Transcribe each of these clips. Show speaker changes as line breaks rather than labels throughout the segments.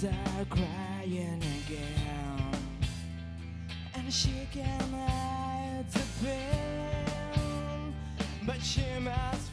kids are crying again. And she can hide the pain But she must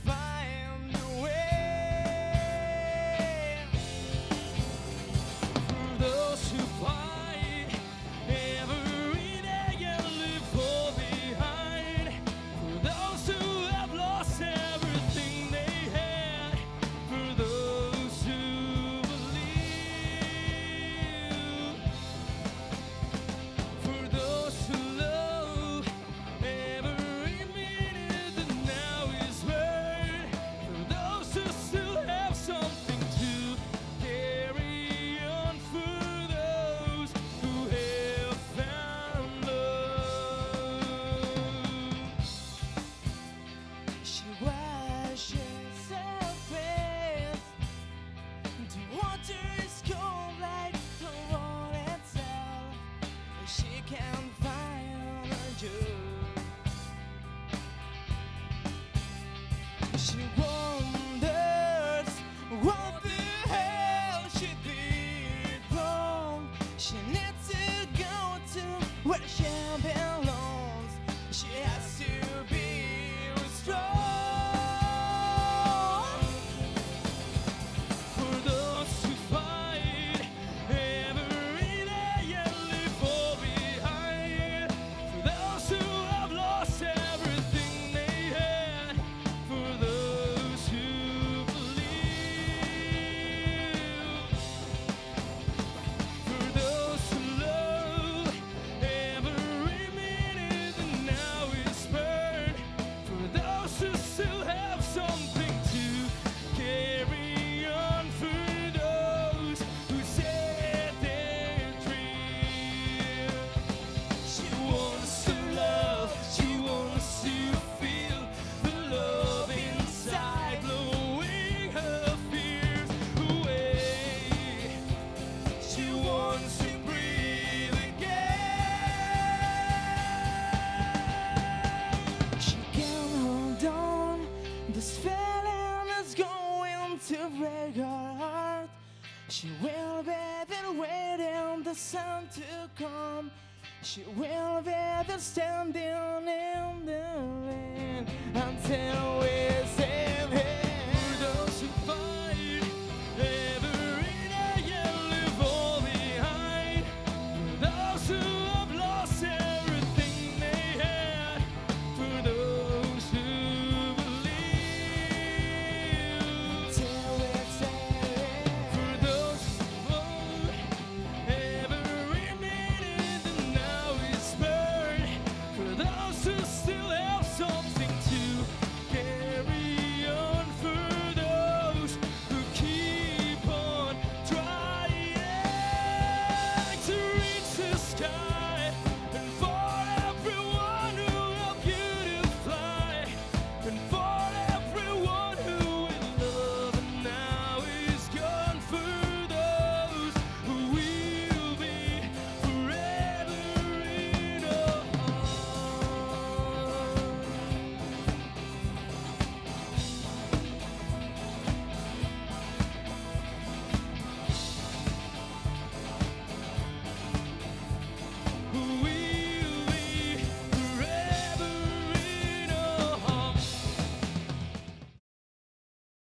can find you. She wonders what the hell she did wrong. She needs to go to where she belongs. She has. break her heart. She will be there waiting the sun to come. She will be there standing